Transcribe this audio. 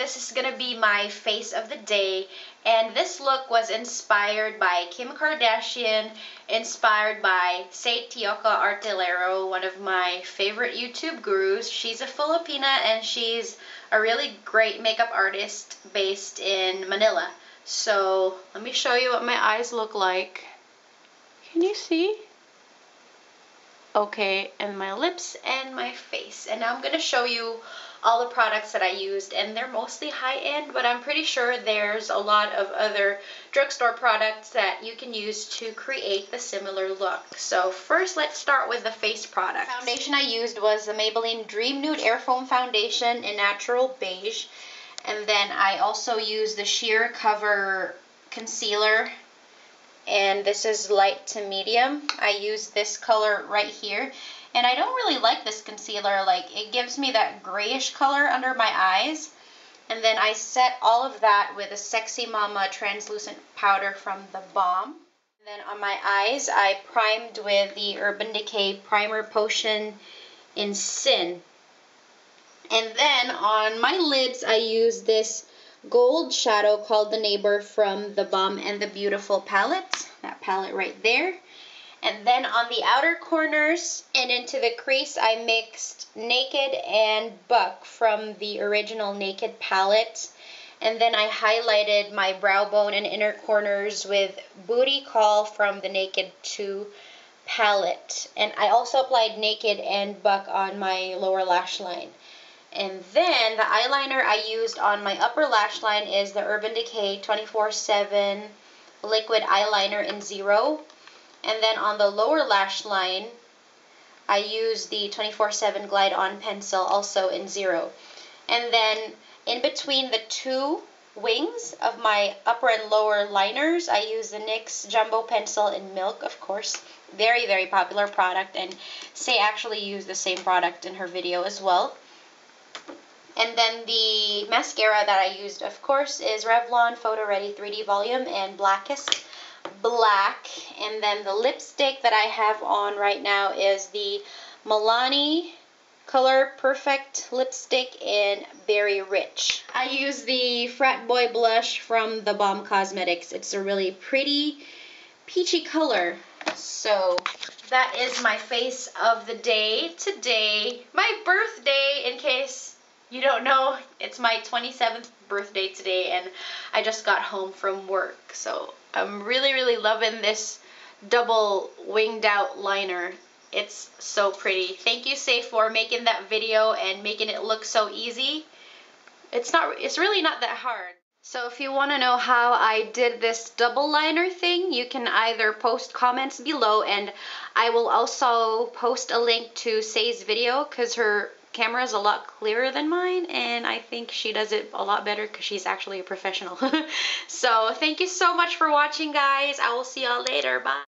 this is gonna be my face of the day. And this look was inspired by Kim Kardashian, inspired by Say Tioco Artillero, one of my favorite YouTube gurus. She's a Filipina and she's a really great makeup artist based in Manila. So let me show you what my eyes look like. Can you see? Okay, and my lips and my face. And now I'm going to show you all the products that I used and they're mostly high-end but I'm pretty sure there's a lot of other drugstore products that you can use to create the similar look. So first let's start with the face product. The foundation I used was the Maybelline Dream Nude Air Foam Foundation in Natural Beige and then I also used the Sheer Cover Concealer and this is light to medium. I use this color right here and I don't really like this concealer. Like, it gives me that grayish color under my eyes. And then I set all of that with a Sexy Mama translucent powder from The Balm. And then on my eyes, I primed with the Urban Decay Primer Potion in Sin. And then on my lids, I use this gold shadow called The Neighbor from The Balm and the Beautiful palette. That palette right there. And then on the outer corners and into the crease, I mixed Naked and Buck from the original Naked palette. And then I highlighted my brow bone and inner corners with Booty Call from the Naked 2 palette. And I also applied Naked and Buck on my lower lash line. And then the eyeliner I used on my upper lash line is the Urban Decay 24-7 liquid eyeliner in Zero. And then on the lower lash line, I use the 24-7 Glide On pencil also in zero. And then in between the two wings of my upper and lower liners, I use the NYX Jumbo Pencil in Milk, of course. Very, very popular product, and Say actually used the same product in her video as well. And then the mascara that I used, of course, is Revlon Photo Ready 3D Volume in Blackest black. And then the lipstick that I have on right now is the Milani Color Perfect lipstick in Berry Rich. I use the Frat Boy blush from The Balm Cosmetics. It's a really pretty peachy color. So that is my face of the day today. My birthday, in case you don't know, it's my 27th birthday today and I just got home from work. So I'm really, really loving this double winged out liner. It's so pretty. Thank you, Say, for making that video and making it look so easy. It's not, it's really not that hard. So if you want to know how I did this double liner thing, you can either post comments below and I will also post a link to Say's video because her camera is a lot clearer than mine and I think she does it a lot better because she's actually a professional. so thank you so much for watching guys. I will see y'all later. Bye.